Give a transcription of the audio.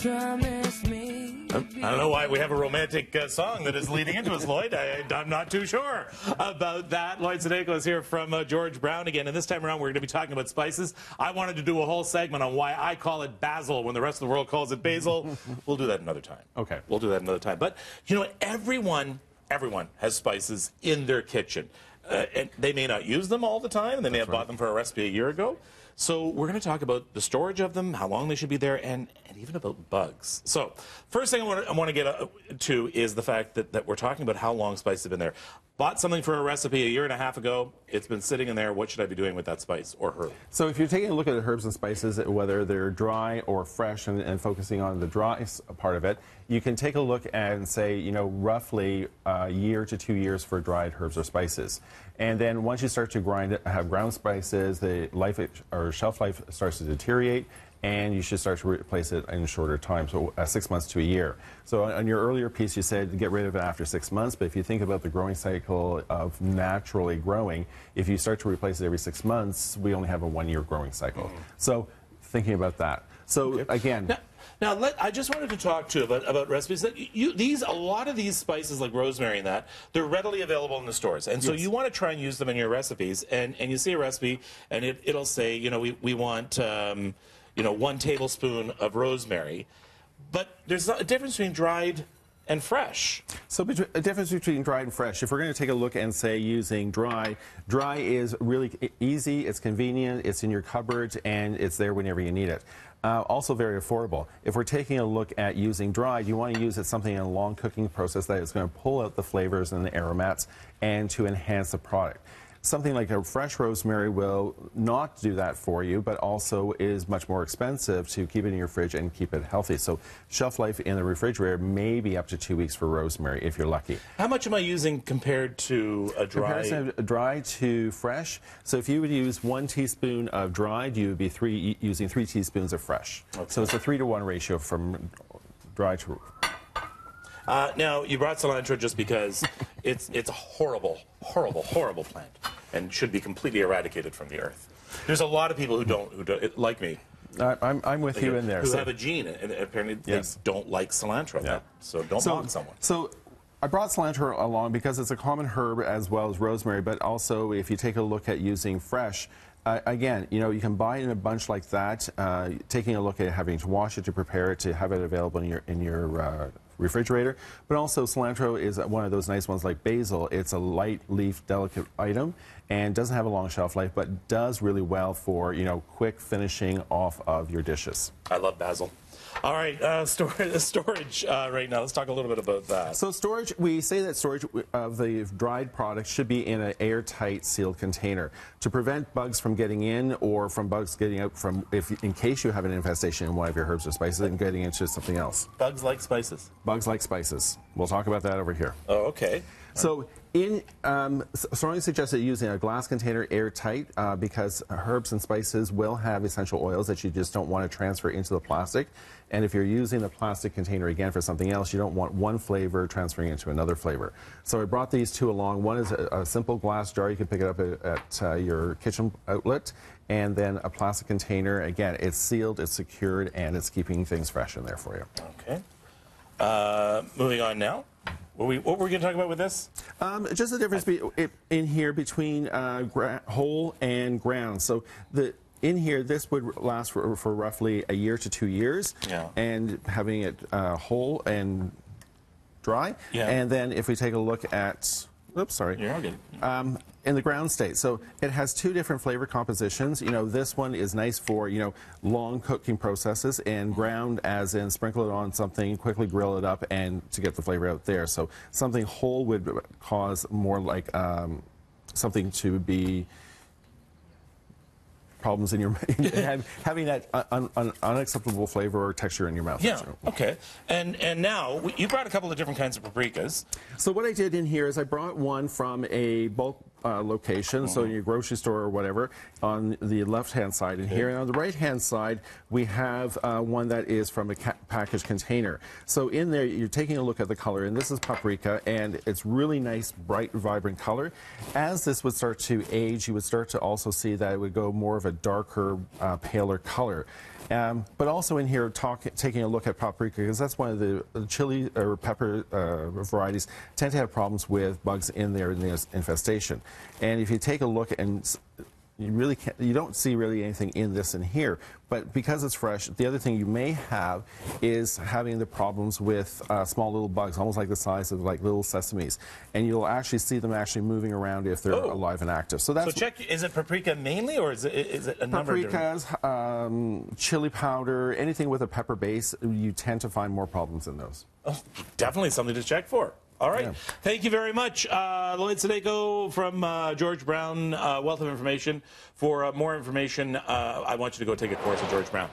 promise me. I don't know why we have a romantic uh, song that is leading into us, Lloyd. I, am not too sure about that. Lloyd Sudeyko is here from uh, George Brown again, and this time around we're going to be talking about spices. I wanted to do a whole segment on why I call it basil when the rest of the world calls it basil. we'll do that another time. Okay. We'll do that another time. But, you know, everyone, everyone has spices in their kitchen. Uh, and they may not use them all the time. And they may have bought them for a recipe a year ago. So we're going to talk about the storage of them, how long they should be there, and, and even about bugs. So first thing I want to, I want to get uh, to is the fact that, that we're talking about how long spices have been there. Bought something for a recipe a year and a half ago. It's been sitting in there. What should I be doing with that spice or herb? So if you're taking a look at herbs and spices, whether they're dry or fresh, and, and focusing on the dry part of it, you can take a look and say, you know, roughly a year to two years for dried herbs or spices. And then once you start to grind, have ground spices, the life or shelf life starts to deteriorate, and you should start to replace it in a shorter time, so uh, six months to a year. So on your earlier piece, you said get rid of it after six months, but if you think about the growing cycle of naturally growing, if you start to replace it every six months, we only have a one-year growing cycle. Mm. So thinking about that. So okay. again. Now, now let, I just wanted to talk to you about, about recipes that you, these a lot of these spices like rosemary and that they're readily available in the stores, and so yes. you want to try and use them in your recipes. And, and you see a recipe, and it, it'll say you know we we want. Um, you know, one tablespoon of rosemary. But there's a difference between dried and fresh. So a difference between dried and fresh. If we're going to take a look and say using dry, dry is really easy, it's convenient, it's in your cupboard, and it's there whenever you need it. Uh, also very affordable. If we're taking a look at using dried, you want to use it something in a long cooking process that is going to pull out the flavors and the aromats and to enhance the product. Something like a fresh rosemary will not do that for you, but also is much more expensive to keep it in your fridge and keep it healthy. So shelf life in the refrigerator may be up to two weeks for rosemary if you're lucky. How much am I using compared to a dry? Comparison of dry to fresh. So if you would use one teaspoon of dried, you would be three using three teaspoons of fresh. Okay. So it's a three to one ratio from dry to uh, now, you brought cilantro just because it's, it's a horrible, horrible, horrible plant and should be completely eradicated from the earth. There's a lot of people who don't, who don't like me, I, I'm, I'm with you in there. Who so. have a gene, and apparently yes. they don't like cilantro. Yeah. So don't so, mock someone. So I brought cilantro along because it's a common herb as well as rosemary, but also if you take a look at using fresh, uh, again, you know, you can buy it in a bunch like that. Uh, taking a look at having to wash it to prepare it to have it available in your in your uh, refrigerator. But also cilantro is one of those nice ones like basil. It's a light leaf, delicate item and doesn't have a long shelf life, but does really well for, you know, quick finishing off of your dishes. I love basil. All right, uh, storage, storage uh, right now. Let's talk a little bit about that. So storage, we say that storage of the dried product should be in an airtight sealed container to prevent bugs from getting in or from bugs getting out from, if in case you have an infestation in one of your herbs or spices and getting into something else. Bugs like spices? Bugs like spices. We'll talk about that over here. Oh, okay. So in, um, strongly suggested using a glass container airtight uh, because herbs and spices will have essential oils that you just don't want to transfer into the plastic. And if you're using the plastic container again for something else, you don't want one flavor transferring into another flavor. So I brought these two along. One is a, a simple glass jar. You can pick it up at, at uh, your kitchen outlet. And then a plastic container. Again, it's sealed, it's secured, and it's keeping things fresh in there for you. Okay. Uh, moving on now. What, we, what were we going to talk about with this? Um, just the difference be, in here between uh, whole and ground. So the in here, this would last for, for roughly a year to two years. Yeah. And having it uh, whole and dry. Yeah. And then if we take a look at Oops, sorry. You're good. Um, in the ground state. So it has two different flavor compositions. You know, this one is nice for, you know, long cooking processes and ground as in sprinkle it on something, quickly grill it up and to get the flavor out there. So something whole would cause more like um, something to be problems in your in having that un, un, unacceptable flavor or texture in your mouth. Yeah. Okay. And and now you brought a couple of different kinds of paprikas. So what I did in here is I brought one from a bulk uh, location, mm -hmm. so in your grocery store or whatever, on the left-hand side. And okay. here on the right-hand side, we have uh, one that is from a package container. So in there, you're taking a look at the color, and this is paprika, and it's really nice, bright, vibrant color. As this would start to age, you would start to also see that it would go more of a darker, uh, paler color. Um, but also in here, talk, taking a look at paprika, because that's one of the chili or pepper uh, varieties tend to have problems with bugs in their in their infestation. And if you take a look and you really can't, you don't see really anything in this in here, but because it's fresh, the other thing you may have is having the problems with uh, small little bugs, almost like the size of like little sesames, and you'll actually see them actually moving around if they're Oh. alive and active. So that's So check. Is it paprika mainly, or is it is it a number? paprikas, um, chili powder, anything with a pepper base, you tend to find more problems in those. Oh, definitely something to check for. All right. Yeah. Thank you very much, uh, Lloyd Sudeyko from uh, George Brown uh, Wealth of Information. For uh, more information, uh, I want you to go take a course at George Brown.